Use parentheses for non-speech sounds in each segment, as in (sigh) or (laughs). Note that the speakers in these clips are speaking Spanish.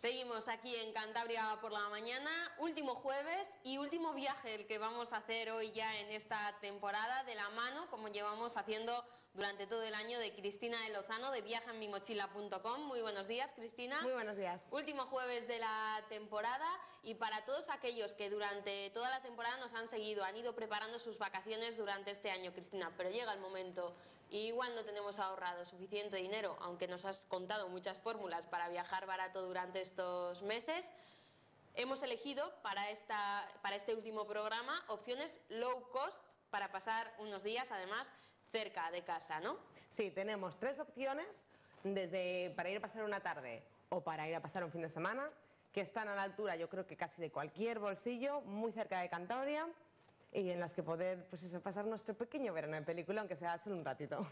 Seguimos aquí en Cantabria por la mañana, último jueves y último viaje el que vamos a hacer hoy ya en esta temporada de la mano, como llevamos haciendo durante todo el año de Cristina de Lozano de viajaenmimochila.com. Muy buenos días, Cristina. Muy buenos días. Último jueves de la temporada y para todos aquellos que durante toda la temporada nos han seguido, han ido preparando sus vacaciones durante este año, Cristina, pero llega el momento y igual no tenemos ahorrado suficiente dinero, aunque nos has contado muchas fórmulas para viajar barato durante estos meses. Hemos elegido para, esta, para este último programa opciones low cost para pasar unos días, además, cerca de casa, ¿no? Sí, tenemos tres opciones desde para ir a pasar una tarde o para ir a pasar un fin de semana, que están a la altura, yo creo que casi de cualquier bolsillo, muy cerca de Cantabria y en las que poder pues eso, pasar nuestro pequeño verano en película, aunque sea solo un ratito.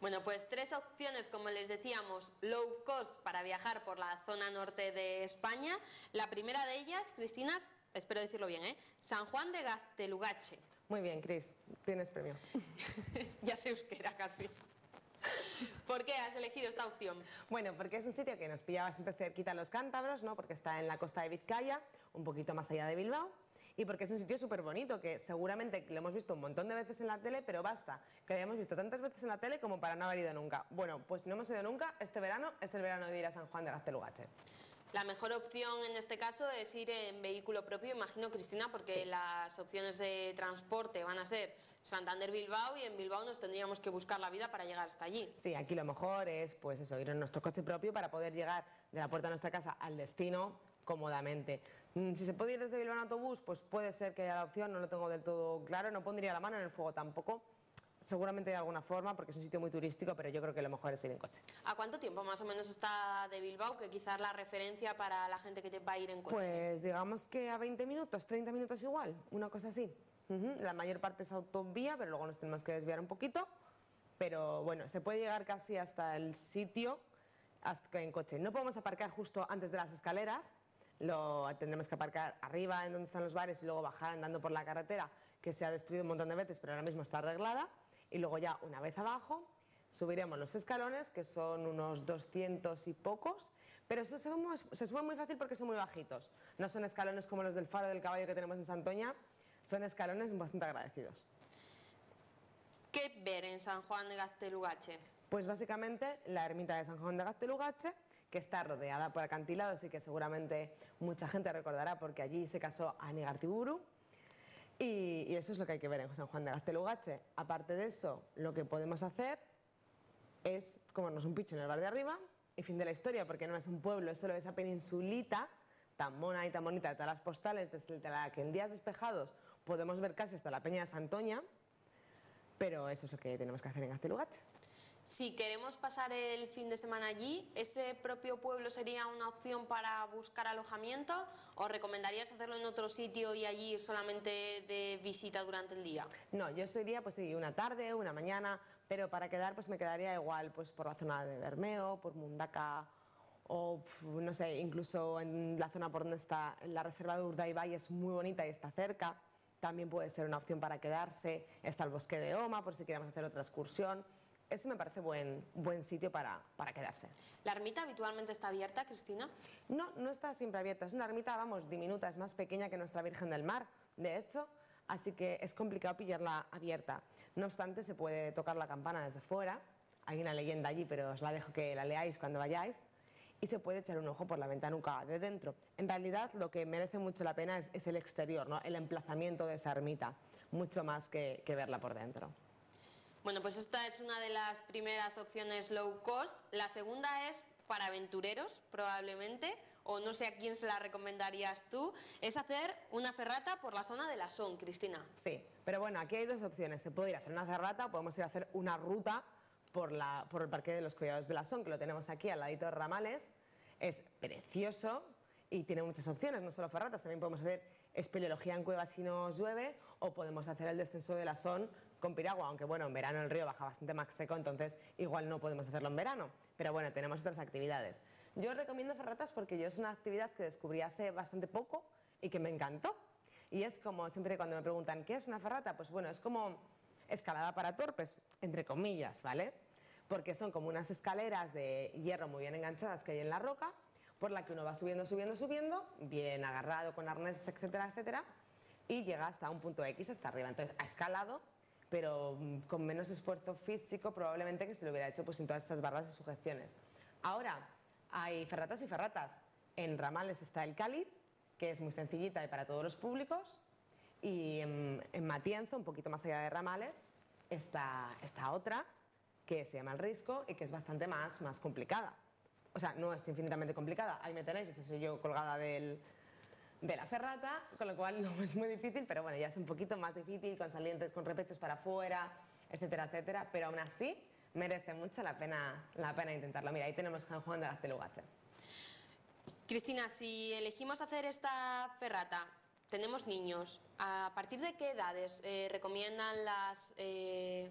Bueno, pues tres opciones, como les decíamos, low cost para viajar por la zona norte de España. La primera de ellas, Cristina, espero decirlo bien, ¿eh? San Juan de Gaztelugache. Muy bien, Cris, tienes premio. (laughs) ya sé euskera casi. ¿Por qué has elegido esta opción? Bueno, porque es un sitio que nos pilla bastante cerquita a los cántabros, ¿no? porque está en la costa de Vizcaya, un poquito más allá de Bilbao, y porque es un sitio súper bonito, que seguramente lo hemos visto un montón de veces en la tele, pero basta, que lo hayamos visto tantas veces en la tele como para no haber ido nunca. Bueno, pues si no hemos ido nunca, este verano es el verano de ir a San Juan de Gaztelugache. La mejor opción en este caso es ir en vehículo propio, imagino Cristina, porque las opciones de transporte van a ser Santander-Bilbao y en Bilbao nos tendríamos que buscar la vida para llegar hasta allí. Sí, aquí lo mejor es pues eso, ir en nuestro coche propio para poder llegar de la puerta de nuestra casa al destino cómodamente. Mm, si se puede ir desde Bilbao en autobús, pues puede ser que haya la opción, no lo tengo del todo claro, no pondría la mano en el fuego tampoco seguramente de alguna forma, porque es un sitio muy turístico, pero yo creo que lo mejor es ir en coche. ¿A cuánto tiempo más o menos está de Bilbao, que quizás la referencia para la gente que te va a ir en coche? Pues digamos que a 20 minutos, 30 minutos igual, una cosa así. La mayor parte es autovía, pero luego nos tenemos que desviar un poquito. Pero bueno, se puede llegar casi hasta el sitio hasta en coche. No podemos aparcar justo antes de las escaleras, lo tendremos que aparcar arriba en donde están los bares y luego bajar andando por la carretera que se ha destruido un montón de veces, pero ahora mismo está arreglada y luego ya una vez abajo subiremos los escalones, que son unos 200 y pocos, pero eso se sube, muy, fácil porque son muy bajitos. No son escalones como los del faro del caballo que tenemos en Santoña, son escalones bastante agradecidos. ¿Qué ver en San Juan de Gaztelugache? Pues básicamente la ermita de San Juan de Gaztelugache, que está rodeada por acantilados y que seguramente mucha gente recordará porque allí se casó Ani Gartiburu, y, eso es lo que hay que ver en San Juan de Gaztelugache. Aparte de eso, lo que podemos hacer es comernos un picho en el bar de arriba y fin de la historia, porque no es un pueblo, es solo esa peninsulita tan mona y tan bonita de todas las postales, desde la que en días despejados podemos ver casi hasta la Peña de Santoña, pero eso es lo que tenemos que hacer en Gaztelugache. Si queremos pasar el fin de semana allí, ¿ese propio pueblo sería una opción para buscar alojamiento o recomendarías hacerlo en otro sitio y allí solamente de visita durante el día? No, yo sería pues una tarde, una mañana, pero para quedar pues me quedaría igual pues por la zona de Bermeo, por Mundaka o no sé, incluso en la zona por donde está la reserva de Urdaibai es muy bonita y está cerca. También puede ser una opción para quedarse. Está el bosque de Oma por si queremos hacer otra excursión ese me parece buen, buen sitio para, para, quedarse. ¿La ermita habitualmente está abierta, Cristina? No, no está siempre abierta. Es una ermita, vamos, diminuta, es más pequeña que nuestra Virgen del Mar, de hecho, así que es complicado pillarla abierta. No obstante, se puede tocar la campana desde fuera. Hay una leyenda allí, pero os la dejo que la leáis cuando vayáis. Y se puede echar un ojo por la ventanuca de dentro. En realidad, lo que merece mucho la pena es, el exterior, ¿no? el emplazamiento de esa ermita, mucho más que, que verla por dentro. Bueno, pues esta es una de las primeras opciones low cost. La segunda es para aventureros, probablemente, o no sé a quién se la recomendarías tú, es hacer una ferrata por la zona de la Son, Cristina. Sí, pero bueno, aquí hay dos opciones. Se puede ir a hacer una ferrata podemos ir a hacer una ruta por, la, por el Parque de los Collados de la Son, que lo tenemos aquí al ladito de Ramales. Es precioso y tiene muchas opciones, no solo ferratas, también podemos hacer espeleología en cuevas si nos llueve o podemos hacer el descenso de la Son con piragua, aunque bueno, en verano el río baja bastante más seco, entonces igual no podemos hacerlo en verano, pero bueno, tenemos otras actividades. Yo recomiendo ferratas porque yo es una actividad que descubrí hace bastante poco y que me encantó. Y es como siempre cuando me preguntan, ¿qué es una ferrata? Pues bueno, es como escalada para torpes, entre comillas, ¿vale? Porque son como unas escaleras de hierro muy bien enganchadas que hay en la roca, por la que uno va subiendo, subiendo, subiendo, bien agarrado con arneses, etcétera, etcétera, y llega hasta un punto X, hasta arriba. Entonces ha escalado, pero mm, con menos esfuerzo físico probablemente que se lo hubiera hecho pues, sin todas esas barras y sujeciones. Ahora, hay ferratas y ferratas. En Ramales está el cáliz, que es muy sencillita y para todos los públicos. Y en, en Matienzo, un poquito más allá de Ramales, está esta otra, que se llama el risco y que es bastante más, más complicada. O sea, no es infinitamente complicada. Ahí me tenéis, soy yo colgada del, de la ferrata, con lo cual no es muy difícil, pero bueno, ya es un poquito más difícil, con salientes, con repechos para afuera, etcétera, etcétera. Pero aún así, merece mucho la pena, la pena intentarlo. Mira, ahí tenemos San Juan de Gaztelugache. Cristina, si elegimos hacer esta ferrata, tenemos niños, ¿a partir de qué edades eh, recomiendan las, eh,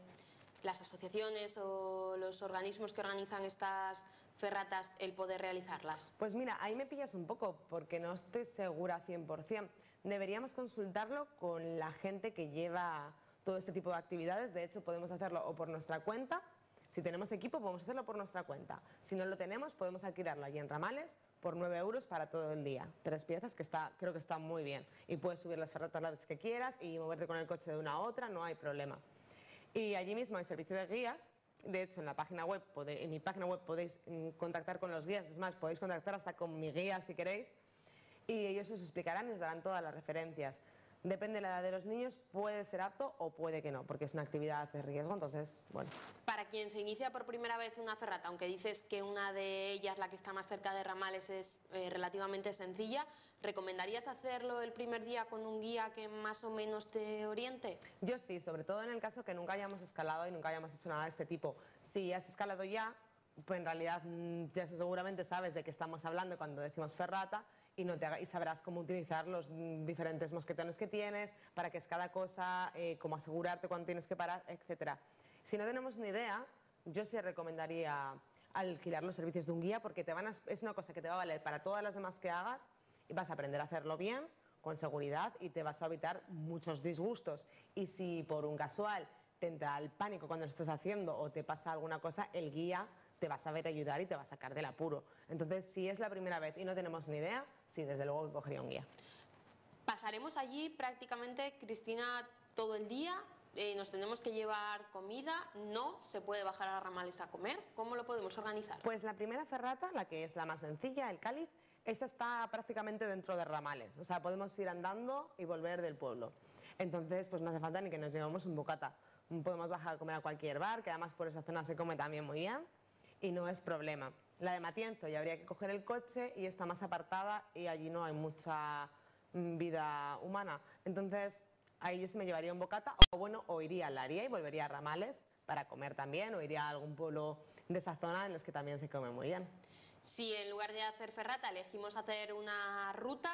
las asociaciones o los organismos que organizan estas ferratas el poder realizarlas? Pues mira, ahí me pillas un poco porque no estoy segura 100%. Deberíamos consultarlo con la gente que lleva todo este tipo de actividades. De hecho, podemos hacerlo o por nuestra cuenta. Si tenemos equipo, podemos hacerlo por nuestra cuenta. Si no lo tenemos, podemos alquilarlo allí en Ramales por 9 euros para todo el día. Tres piezas que está, creo que está muy bien. Y puedes subir las ferratas las veces que quieras y moverte con el coche de una a otra, no hay problema. Y allí mismo hay servicio de guías. De hecho, en, la página web, en mi página web podéis mm, contactar con los guías. Es más, podéis contactar hasta con mi guía si queréis. Y ellos os explicarán y os darán todas las referencias. Depende de la edad de los niños, puede ser apto o puede que no, porque es una actividad de riesgo, entonces, bueno. Para quien se inicia por primera vez una ferrata, aunque dices que una de ellas, la que está más cerca de Ramales, es eh, relativamente sencilla, ¿recomendarías hacerlo el primer día con un guía que más o menos te oriente? Yo sí, sobre todo en el caso que nunca hayamos escalado y nunca hayamos hecho nada de este tipo. Si has escalado ya, pues en realidad mm, ya seguramente sabes de qué estamos hablando cuando decimos ferrata y, no te y sabrás cómo utilizar los diferentes mosquetones que tienes, para que es cada cosa, eh, cómo asegurarte cuando tienes que parar, etc. Si no tenemos ni idea, yo sí recomendaría alquilar los servicios de un guía porque te van es una cosa que te va a valer para todas las demás que hagas y vas a aprender a hacerlo bien, con seguridad y te vas a evitar muchos disgustos. Y si por un casual te entra el pánico cuando lo estás haciendo o te pasa alguna cosa, el guía te va a saber ayudar y te va a sacar del apuro. Entonces, si es la primera vez y no tenemos ni idea, sí, desde luego que cogería un guía. Pasaremos allí prácticamente, Cristina, todo el día. Eh, nos tenemos que llevar comida, no se puede bajar a Ramales a comer. ¿Cómo lo podemos organizar? Pues la primera ferrata, la que es la más sencilla, el cáliz, esa está prácticamente dentro de Ramales. O sea, podemos ir andando y volver del pueblo. Entonces, pues no hace falta ni que nos llevemos un bocata. Podemos bajar a comer a cualquier bar, que además por esa zona se come también muy bien y no es problema. La de Matienzo ya habría que coger el coche y está más apartada y allí no hay mucha mm, vida humana. Entonces, ahí yo sí me llevaría un bocata o bueno, o iría a Laria y volvería a Ramales para comer también o iría a algún pueblo de esa zona en los que también se come muy bien. Si en lugar de hacer ferrata elegimos hacer una ruta,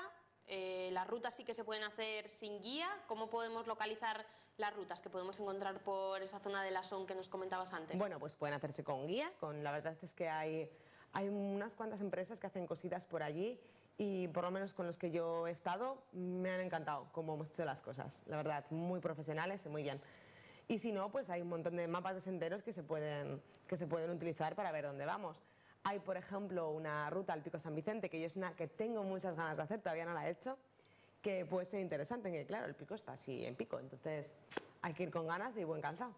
eh, las rutas sí que se pueden hacer sin guía. ¿Cómo podemos localizar las rutas que podemos encontrar por esa zona de la SON que nos comentabas antes? Bueno, pues pueden hacerse con guía. Con, la verdad es que hay, hay unas cuantas empresas que hacen cositas por allí y por lo menos con los que yo he estado me han encantado cómo hemos hecho las cosas. La verdad, muy profesionales y muy bien. Y si no, pues hay un montón de mapas de senderos que se pueden, que se pueden utilizar para ver dónde vamos. Hay, por ejemplo, una ruta al Pico San Vicente, que yo es una que tengo muchas ganas de hacer, todavía no la he hecho, que puede ser interesante, que claro, el pico está así en pico, entonces hay que ir con ganas y buen calzado.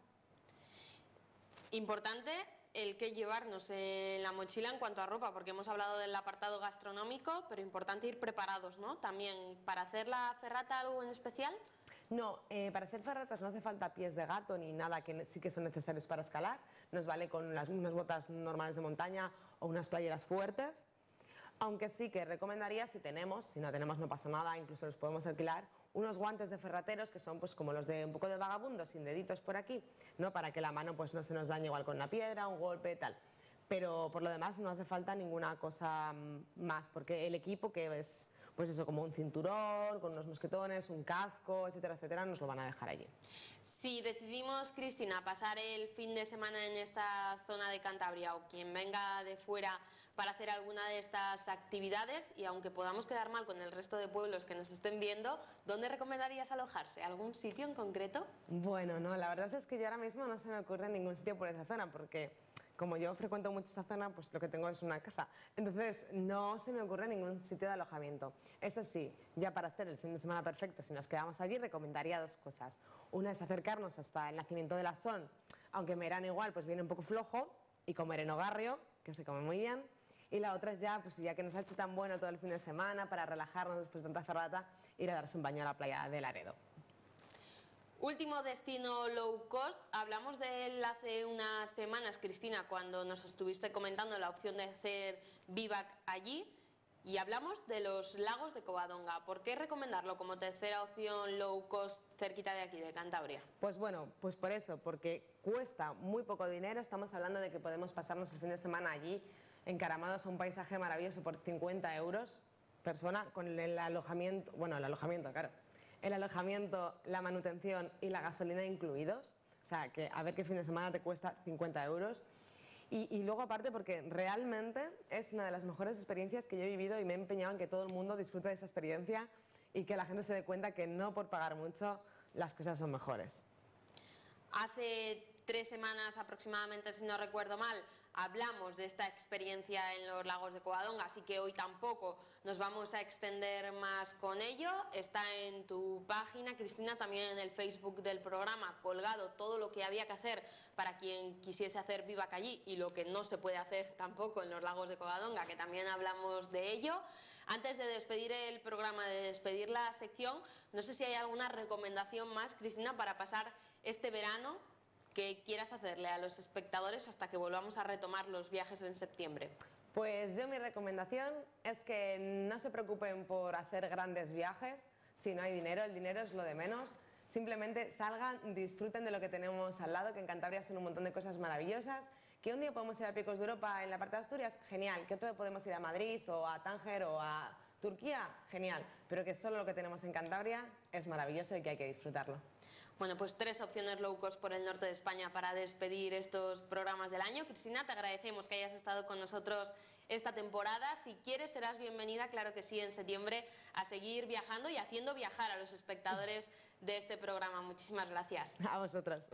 Importante el que llevarnos en la mochila en cuanto a ropa, porque hemos hablado del apartado gastronómico, pero importante ir preparados, ¿no? También, ¿para hacer la ferrata algo en especial? No, eh, para hacer ferratas no hace falta pies de gato ni nada que sí que son necesarios para escalar. Nos vale con unas botas normales de montaña o unas playeras fuertes. Aunque sí que recomendaría, si tenemos, si no tenemos no pasa nada, incluso los podemos alquilar, unos guantes de ferrateros que son pues como los de un poco de vagabundo, sin deditos por aquí, ¿no? para que la mano pues no se nos dañe igual con una piedra, un golpe, tal. Pero por lo demás no hace falta ninguna cosa mm, más, porque el equipo que es pues eso, como un cinturón, con unos mosquetones, un casco, etcétera, etcétera, nos lo van a dejar allí. Si decidimos, Cristina, pasar el fin de semana en esta zona de Cantabria o quien venga de fuera para hacer alguna de estas actividades y aunque podamos quedar mal con el resto de pueblos que nos estén viendo, ¿dónde recomendarías alojarse? ¿Algún sitio en concreto? Bueno, no, la verdad es que yo ahora mismo no se me ocurre ningún sitio por esa zona porque como yo frecuento mucho esta zona, pues lo que tengo es una casa. Entonces, no se me ocurre ningún sitio de alojamiento. Eso sí, ya para hacer el fin de semana perfecto, si nos quedamos allí, recomendaría dos cosas. Una es acercarnos hasta el nacimiento de la Son, aunque me irán igual, pues viene un poco flojo, y comer en Hogarrio, que se come muy bien. Y la otra es ya, pues ya que nos ha hecho tan bueno todo el fin de semana, para relajarnos después de tanta ferrata, ir a darse un baño a la playa de Laredo. Último destino low cost, hablamos de él hace unas semanas, Cristina, cuando nos estuviste comentando la opción de hacer vivac allí. Y hablamos de los lagos de Covadonga. ¿Por qué recomendarlo como tercera opción low cost cerquita de aquí, de Cantabria? Pues bueno, pues por eso, porque cuesta muy poco dinero. Estamos hablando de que podemos pasarnos el fin de semana allí, encaramados a un paisaje maravilloso por 50 euros persona, con el alojamiento, bueno, el alojamiento, claro, el alojamiento, la manutención y la gasolina incluidos. O sea, que a ver qué fin de semana te cuesta 50 euros. Y, luego aparte porque realmente es una de las mejores experiencias que yo he vivido y me he empeñado en que todo el mundo disfrute de esa experiencia y que la gente se dé cuenta que no por pagar mucho las cosas son mejores. Hace tres semanas aproximadamente, si no recuerdo mal, hablamos de esta experiencia en los lagos de Covadonga, así que hoy tampoco nos vamos a extender más con ello. Está en tu página, Cristina, también en el Facebook del programa, colgado todo lo que había que hacer para quien quisiese hacer vivac allí y lo que no se puede hacer tampoco en los lagos de Covadonga, que también hablamos de ello. Antes de despedir el programa, de despedir la sección, no sé si hay alguna recomendación más, Cristina, para pasar este verano que quieras hacerle a los espectadores hasta que volvamos a retomar los viajes en septiembre? Pues yo mi recomendación es que no se preocupen por hacer grandes viajes si no hay dinero, el dinero es lo de menos. Simplemente salgan, disfruten de lo que tenemos al lado, que en Cantabria son un montón de cosas maravillosas. Que un día podemos ir a Picos de Europa en la parte de Asturias, genial. Que otro día podemos ir a Madrid o a Tánger o a Turquía, genial. Pero que solo lo que tenemos en Cantabria es maravilloso y que hay que disfrutarlo. Bueno, pues tres opciones low cost por el norte de España para despedir estos programas del año. Cristina, te agradecemos que hayas estado con nosotros esta temporada. Si quieres, serás bienvenida, claro que sí, en septiembre a seguir viajando y haciendo viajar a los espectadores de este programa. Muchísimas gracias. A vosotras.